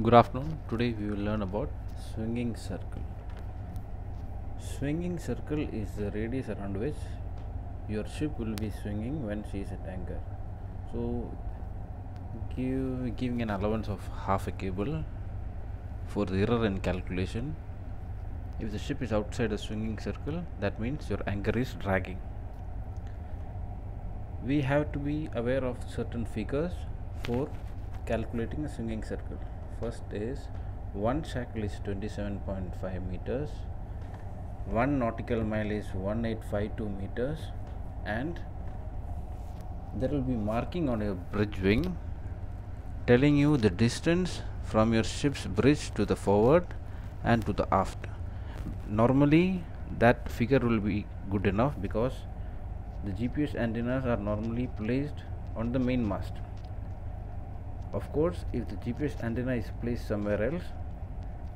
Good afternoon. Today we will learn about swinging circle. Swinging circle is the radius around which your ship will be swinging when she is at anchor. So, give giving an allowance of half a cable for the error in calculation. If the ship is outside a swinging circle, that means your anchor is dragging. We have to be aware of certain figures for calculating a swinging circle. First is one shackle is 27.5 meters, one nautical mile is 1852 meters, and there will be marking on your bridge wing telling you the distance from your ship's bridge to the forward and to the aft. Normally, that figure will be good enough because the GPS antennas are normally placed on the main mast. Of course, if the GPS antenna is placed somewhere else,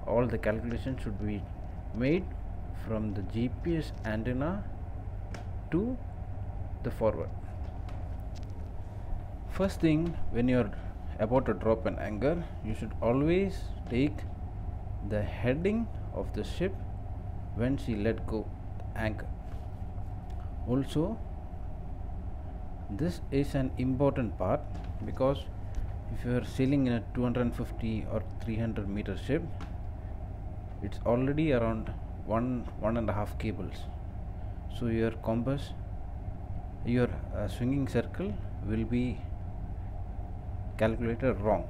all the calculations should be made from the GPS antenna to the forward. First thing, when you are about to drop an anchor, you should always take the heading of the ship when she let go anchor. Also, this is an important part because if you are sailing in a 250 or 300 meter ship it's already around one one and a half cables. So your compass your uh, swinging circle will be calculated wrong.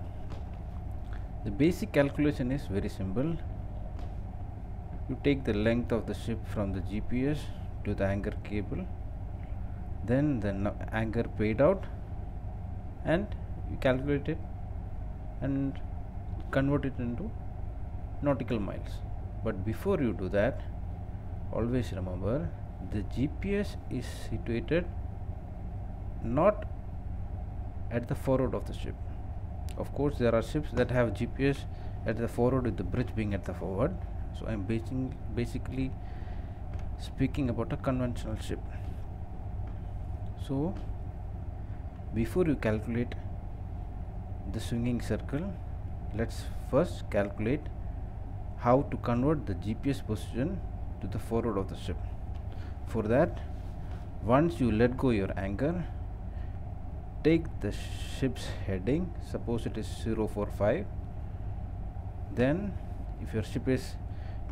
The basic calculation is very simple. You take the length of the ship from the GPS to the anchor cable then the anchor paid out and calculate it and convert it into nautical miles. But before you do that always remember the GPS is situated not at the forward of the ship. Of course there are ships that have GPS at the forward with the bridge being at the forward. So I'm basing, basically speaking about a conventional ship. So before you calculate the swinging circle let's first calculate how to convert the GPS position to the forward of the ship. For that once you let go your anchor take the ship's heading suppose it is 045 then if your ship is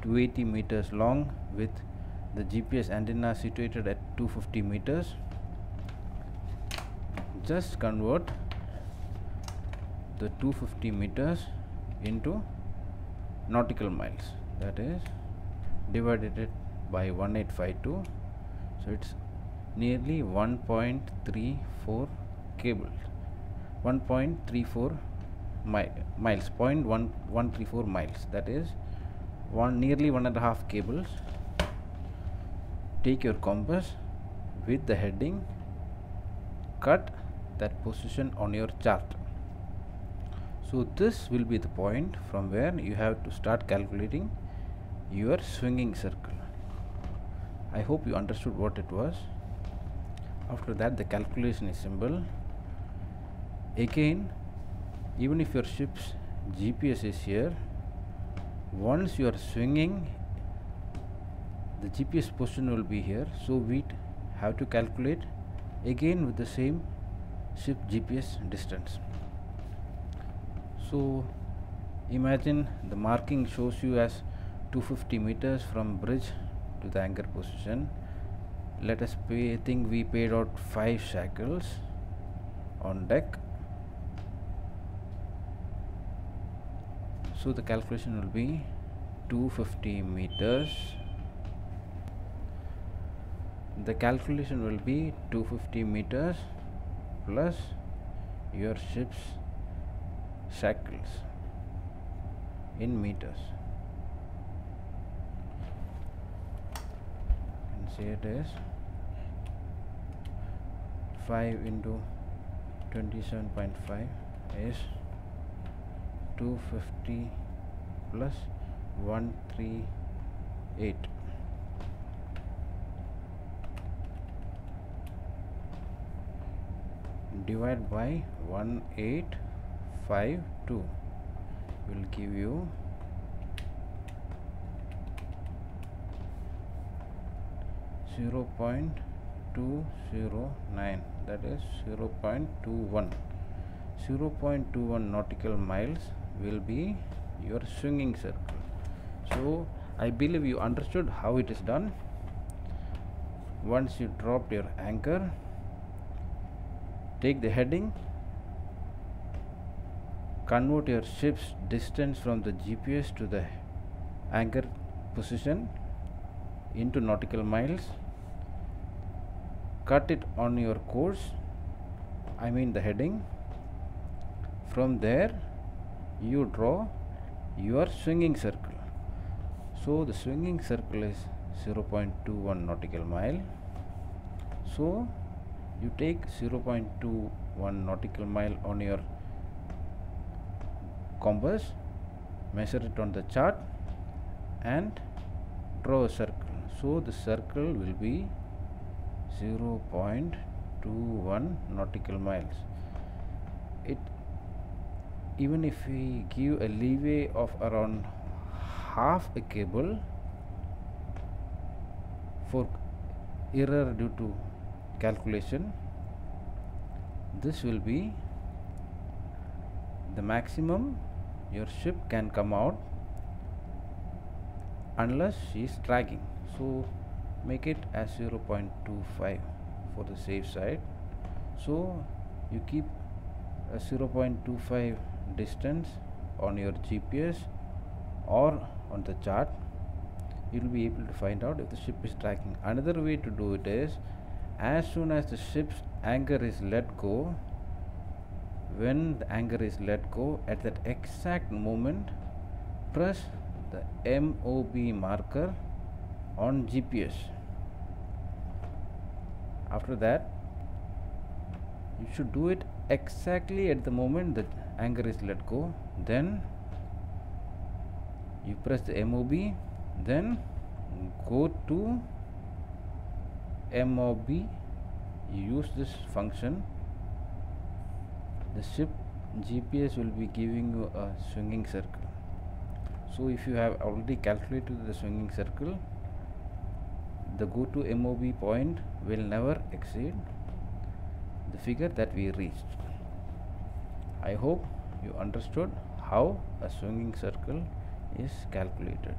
280 meters long with the GPS antenna situated at 250 meters just convert the 250 meters into nautical miles. That is divided it by 1852 so it's nearly 1.34 cables 1.34 mi- miles 0.1134 miles. That is one nearly one and a half cables. Take your compass with the heading cut that position on your chart so this will be the point from where you have to start calculating your swinging circle. I hope you understood what it was. After that the calculation is simple. Again even if your ship's gps is here once you are swinging the gps position will be here. So we have to calculate again with the same ship gps distance so imagine the marking shows you as 250 meters from bridge to the anchor position. Let us pay think we paid out 5 shackles on deck. So the calculation will be 250 meters. The calculation will be 250 meters plus your ship's shackles in meters. And say it is 5 into 27.5 is 250 plus 138 divide by 1852 will give you zero point two zero nine. That is zero point two one. 0.21 nautical miles will be your swinging circle. So I believe you understood how it is done. Once you dropped your anchor take the heading convert your ship's distance from the GPS to the anchor position into nautical miles. Cut it on your course I mean the heading. From there you draw your swinging circle. So the swinging circle is 0.21 nautical mile. So you take 0.21 nautical mile on your compass measure it on the chart and draw a circle. So the circle will be 0.21 nautical miles. It even if we give a leeway of around half a cable for error due to calculation this will be the maximum your ship can come out unless she is dragging. So make it as 0.25 for the safe side. So you keep a 0.25 distance on your GPS or on the chart. You will be able to find out if the ship is dragging another way to do it is as soon as the ship's anchor is let go when the anchor is let go at that exact moment press the MOB marker on GPS after that you should do it exactly at the moment the anchor is let go. Then you press the MOB then go to MOB you use this function the ship GPS will be giving you a swinging circle. So if you have already calculated the swinging circle the go to MOB point will never exceed the figure that we reached. I hope you understood how a swinging circle is calculated